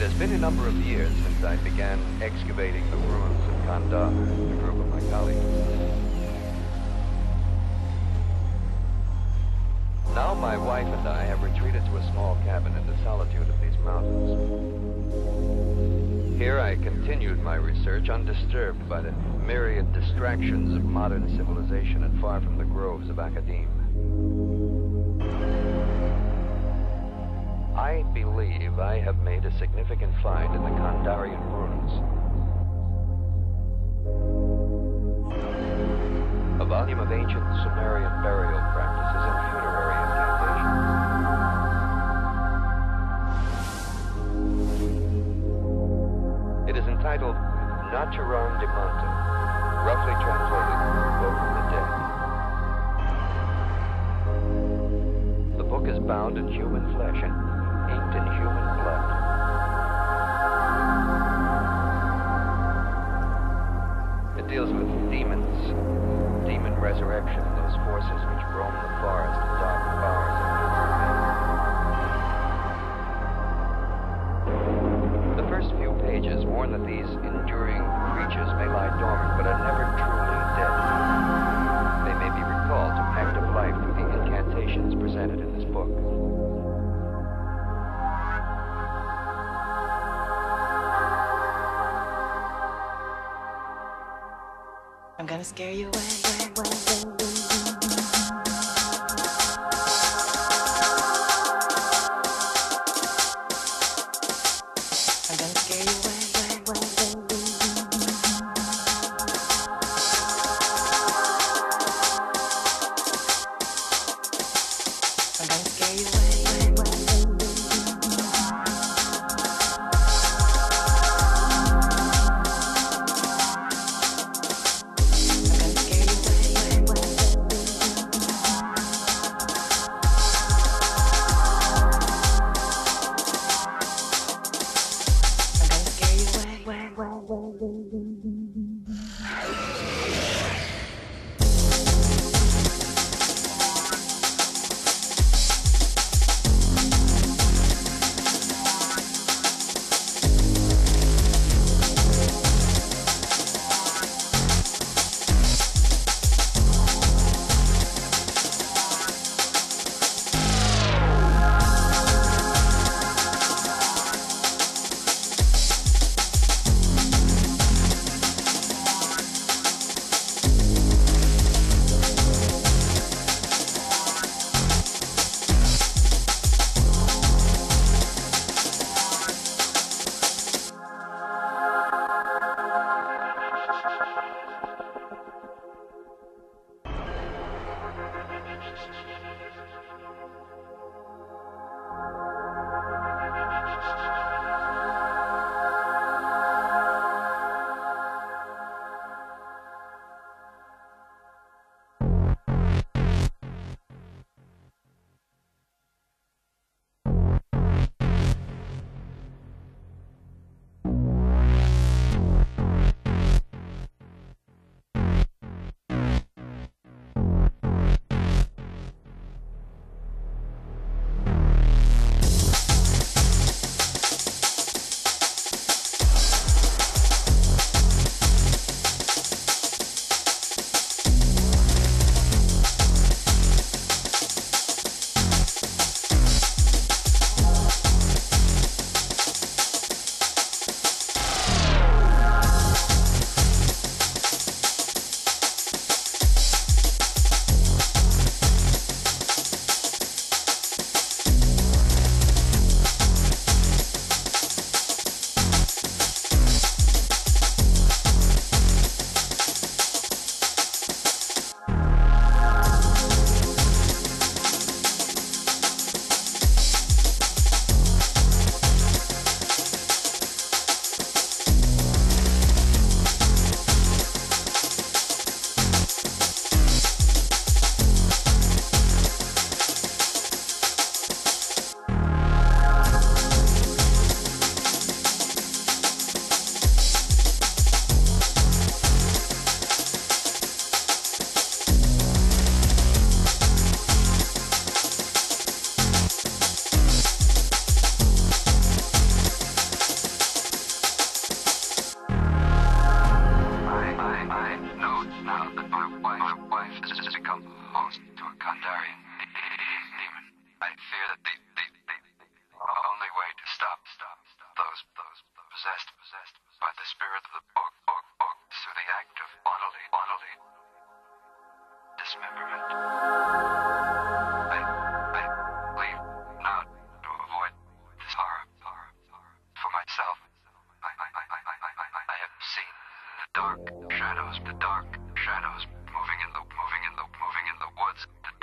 It has been a number of years since I began excavating the ruins of Kandar with a group of my colleagues. Now my wife and I have retreated to a small cabin in the solitude of these mountains. Here I continued my research undisturbed by the myriad distractions of modern civilization and far from the groves of academe. I believe I have made a significant find in the Kandarian ruins. A volume of ancient Sumerian burial practices and funerary incantations. It is entitled Naturom Demonto, roughly translated, Book of the Dead. The book is bound in human flesh and I'm gonna scare you away.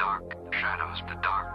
dark. Shadows, the dark